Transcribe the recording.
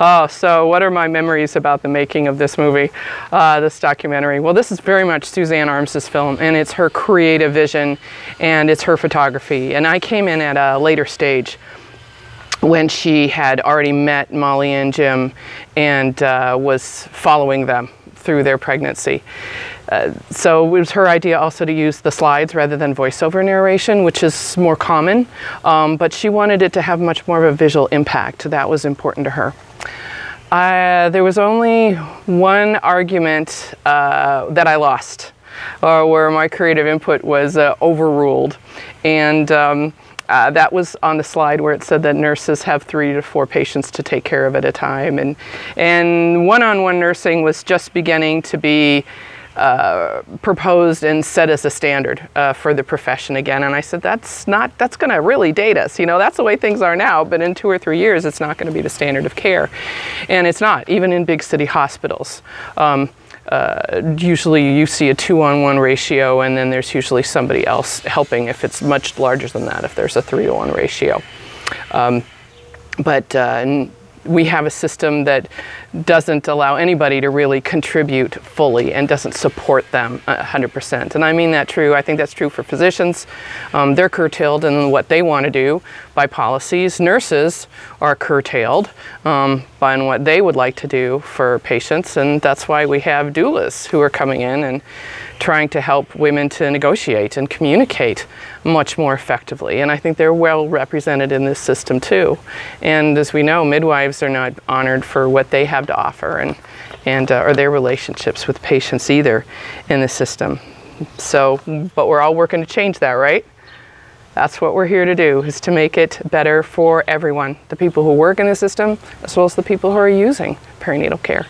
Oh, so what are my memories about the making of this movie, uh, this documentary? Well, this is very much Suzanne Arms' film, and it's her creative vision, and it's her photography. And I came in at a later stage when she had already met Molly and Jim and uh, was following them through their pregnancy. Uh, so it was her idea also to use the slides rather than voiceover narration, which is more common, um, but she wanted it to have much more of a visual impact. That was important to her. Uh, there was only one argument uh, that I lost, uh, where my creative input was uh, overruled. And um, uh, that was on the slide where it said that nurses have three to four patients to take care of at a time. And, and one-on-one nursing was just beginning to be uh, proposed and set as a standard uh, for the profession again. And I said, that's not, that's going to really date us. You know, that's the way things are now, but in two or three years, it's not going to be the standard of care. And it's not, even in big city hospitals. Um, uh, usually you see a two on one ratio and then there's usually somebody else helping if it's much larger than that, if there's a three to one ratio. Um, but uh, we have a system that doesn't allow anybody to really contribute fully and doesn't support them 100%. And I mean that true. I think that's true for physicians. Um, they're curtailed in what they want to do by policies. Nurses are curtailed um, by what they would like to do for patients. And that's why we have doulas who are coming in and trying to help women to negotiate and communicate much more effectively. And I think they're well represented in this system too. And as we know, midwives are not honored for what they have to offer and, and uh, or their relationships with patients either in the system. So, but we're all working to change that, right? That's what we're here to do, is to make it better for everyone, the people who work in the system, as well as the people who are using perinatal care.